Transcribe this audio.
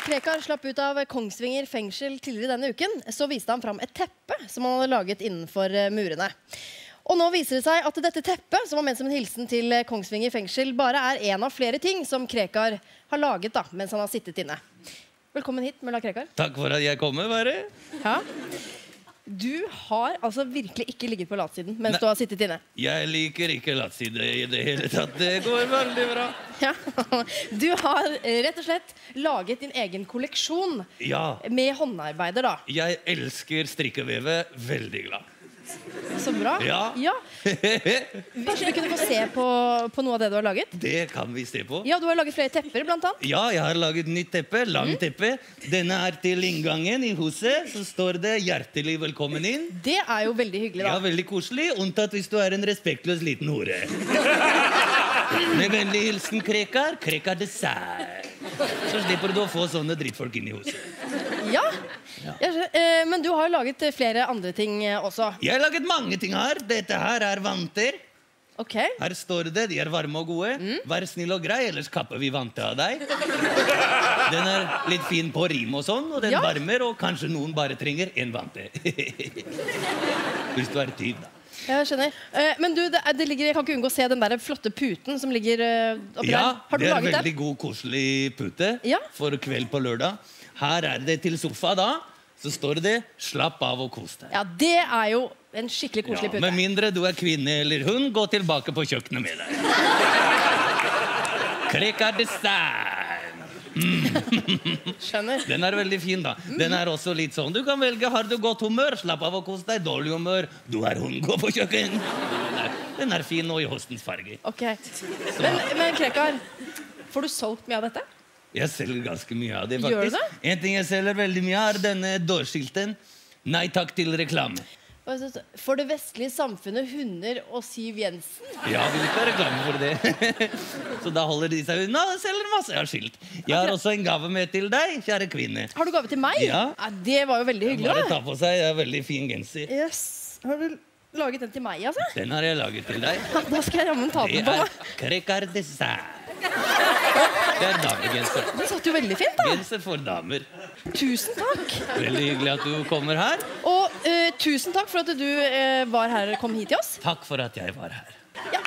Krekar slapp ut av Kongsvinger fengsel tidligere denne uken, så viste han fram et teppe som han hadde laget innenfor eh, murene. Og nå viser det seg at dette teppet, som var ment som en hilsen til eh, Kongsvinger fengsel, bare er en av flere ting som Krekar har laget da, mens han har sittet inne. Velkommen hit, mulla Krekar. Takk for at jeg kommer, bare. Ja. Du har altså virkelig ikke ligget på latsiden mens Nei. du har sittet inne. Jeg liker ikke latside i det hele tatt. Det går veldig bra. Ja. Du har rett og slett laget din egen kolleksjon Ja. med håndarbeider, da. Jeg elsker strikkeveve. Veldig glad. Så bra. Ja. Kanskje vi kunne få se på, på noe av det du har laget? Det kan vi se på. Ja, Du har laget flere tepper, blant annet. Ja, jeg har laget nytt teppe. Lang teppe. Denne er til inngangen i huset. Så står det 'Hjertelig velkommen inn'. Det er jo veldig hyggelig, da. Ja. Veldig koselig, unntatt hvis du er en respektløs liten hore. Med vennlig hilsen Krekar. Krekar dessert. Så slipper du å få sånne drittfolk inn i huset. Ja. Eh, Men du har jo laget eh, flere andre ting eh, også. Jeg har laget mange ting her. Dette her er vanter. Okay. Her står det de er varme og gode. Vær snill og grei, ellers kapper vi vanter av deg. Den er litt fin på rim og sånn, og den Ja. varmer, og kanskje noen bare trenger én vante. Hvis du er tyv, da. Jeg skjønner. Eh, Men du, det, det ligger, jeg kan ikke unngå å se den der flotte puten som ligger oppi Ja, der. Har du det er en veldig god, koselig pute Ja. for kveld på lørdag. Her er det til sofa, da. Så står det 'slapp av og kos deg'. Ja, det er jo en skikkelig koselig Ja, pute. med mindre du er kvinne eller hund, gå tilbake på kjøkkenet med deg. Krekar design. Skjønner. Den er veldig fin, da. Den er også litt sånn Du kan velge. Har du godt humør, slapp av og kos deg. Dårlig humør, du er hund, gå på kjøkken. Den er, den er fin nå i høstens farge. Ok. Men, men Krekar, får du solgt mye av dette? Jeg selger ganske mye av det, Gjør du faktisk. En ting jeg selger veldig mye av, er denne dørskilten. Nei takk til reklame. For det vestlige samfunnet, hunder og Siv Jensen. Ja, vil ikke ha reklame for det. Så da holder de seg unna og selger masse av skilt. Jeg har også en gave med til deg, kjære kvinne. Har du gave til meg? Ja. det var jo veldig hyggelig. Bare ta på seg, det er veldig fin genser. Yes. Har du laget den til meg, altså? Den har jeg laget til deg. Da skal jeg jammen ta Det den på er meg. Krekar dessert. Det er damegenser. Den satt jo veldig fint, da. Genser for damer. Tusen takk. Veldig hyggelig at du kommer her. Og eh, tusen takk for at du eh, var her kom hit til oss. Takk for at jeg var her. Ja,